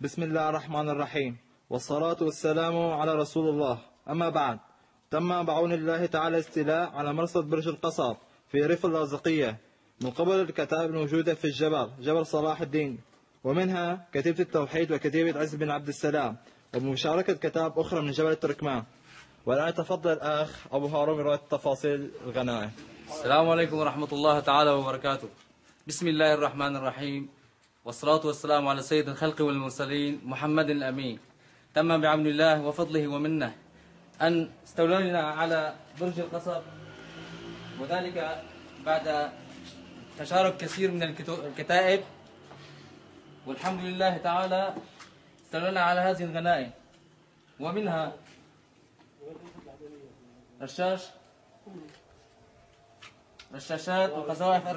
بسم الله الرحمن الرحيم والصلاة والسلام على رسول الله أما بعد تم بعون الله تعالى استيلاء على مرصد برج القصب في ريف اللاذقية من قبل الكتائب الموجودة في الجبل جبل صلاح الدين ومنها كتيبة التوحيد وكتيبة عز بن عبد السلام وبمشاركة كتاب أخرى من جبل التركمان والآن تفضل الأخ أبو هارون برواية تفاصيل الغنائم السلام عليكم ورحمة الله تعالى وبركاته بسم الله الرحمن الرحيم والصلاة والسلام على سيد الخلق والمرسلين محمد الأمين. تم بعون الله وفضله ومنه أن استولينا على برج القصب وذلك بعد تشارك كثير من الكتائب. والحمد لله تعالى استولينا على هذه الغنائم ومنها رشاش رشاشات وقذائف ار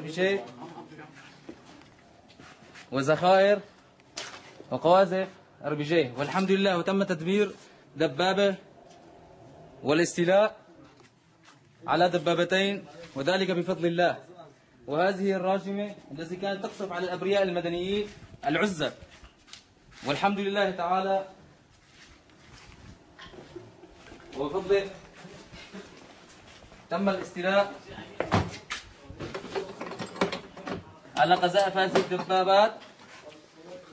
ار بي جي والحمد لله وتم تدمير دبابة والاستيلاء على دبابتين وذلك بفضل الله. وهذه الراجمة التي كانت تقصف على الأبرياء المدنيين العزة. والحمد لله تعالى. وبفضله تم الاستيلاء على قذائف هذه الدبابات.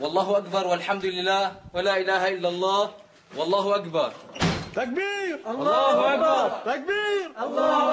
والله أكبر والحمد لله ولا إله إلا الله والله أكبر. تكبير! الله أكبر. تكبير! الله